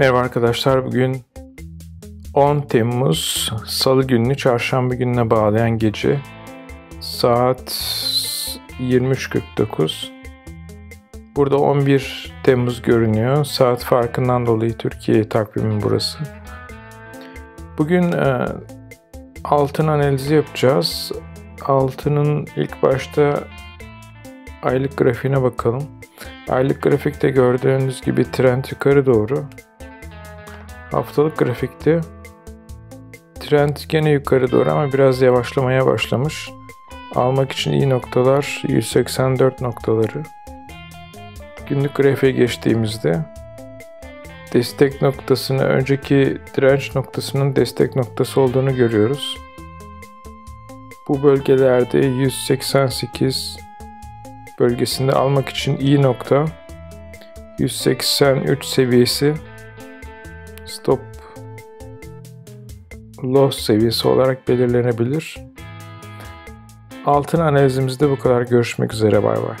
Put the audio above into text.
Merhaba arkadaşlar. Bugün 10 Temmuz Salı gününü çarşamba gününe bağlayan gece saat 23.49. Burada 11 Temmuz görünüyor. Saat farkından dolayı Türkiye takvimi burası. Bugün e, altın analizi yapacağız. Altının ilk başta aylık grafiğine bakalım. Aylık grafikte gördüğünüz gibi trend yukarı doğru. Haftalık grafikte trend gene yukarı doğru ama biraz yavaşlamaya başlamış. Almak için iyi noktalar 184 noktaları. Günlük grafiğe geçtiğimizde destek noktasını önceki direnç noktasının destek noktası olduğunu görüyoruz. Bu bölgelerde 188 bölgesinde almak için iyi nokta 183 seviyesi stop loss seviyesi olarak belirlenebilir. Altın analizimizde bu kadar. Görüşmek üzere. Bay bay.